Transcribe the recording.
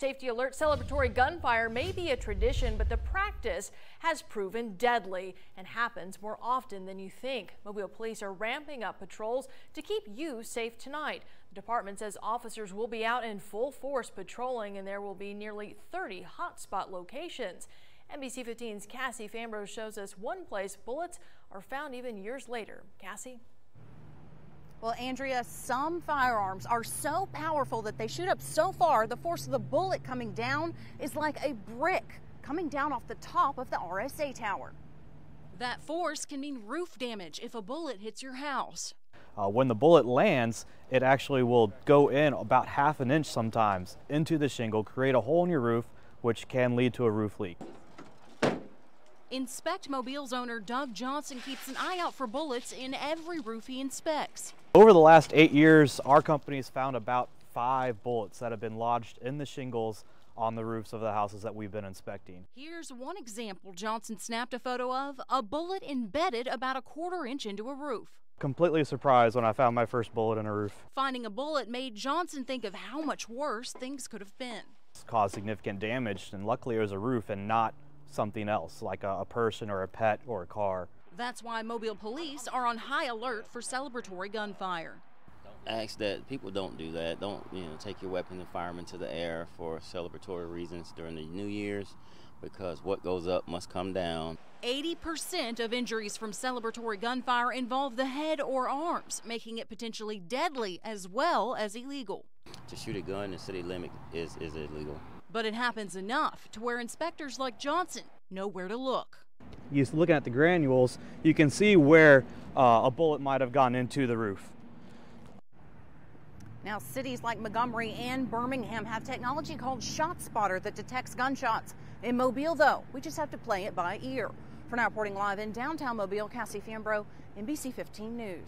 Safety alert celebratory gunfire may be a tradition, but the practice has proven deadly and happens more often than you think. Mobile police are ramping up patrols to keep you safe tonight. The department says officers will be out in full force patrolling and there will be nearly 30 hotspot locations. NBC 15's Cassie Fambro shows us one place bullets are found even years later. Cassie? Well, Andrea, some firearms are so powerful that they shoot up so far, the force of the bullet coming down is like a brick coming down off the top of the RSA tower. That force can mean roof damage if a bullet hits your house. Uh, when the bullet lands, it actually will go in about half an inch sometimes into the shingle, create a hole in your roof, which can lead to a roof leak. Inspect Mobile's owner Doug Johnson keeps an eye out for bullets in every roof he inspects. Over the last eight years, our company has found about five bullets that have been lodged in the shingles on the roofs of the houses that we've been inspecting. Here's one example Johnson snapped a photo of a bullet embedded about a quarter inch into a roof. Completely surprised when I found my first bullet in a roof. Finding a bullet made Johnson think of how much worse things could have been. It's caused significant damage, and luckily it was a roof and not something else like a, a person or a pet or a car. That's why Mobile police are on high alert for celebratory gunfire. Don't ask that people don't do that. Don't you know take your weapon and fire them into the air for celebratory reasons during the New Year's, because what goes up must come down. 80% of injuries from celebratory gunfire involve the head or arms, making it potentially deadly as well as illegal. To shoot a gun in city limit is, is illegal. But it happens enough to where inspectors like Johnson know where to look you looking at the granules, you can see where uh, a bullet might have gone into the roof. Now, cities like Montgomery and Birmingham have technology called ShotSpotter that detects gunshots. In Mobile, though, we just have to play it by ear. For now, reporting live in downtown Mobile, Cassie Fambro, NBC 15 News.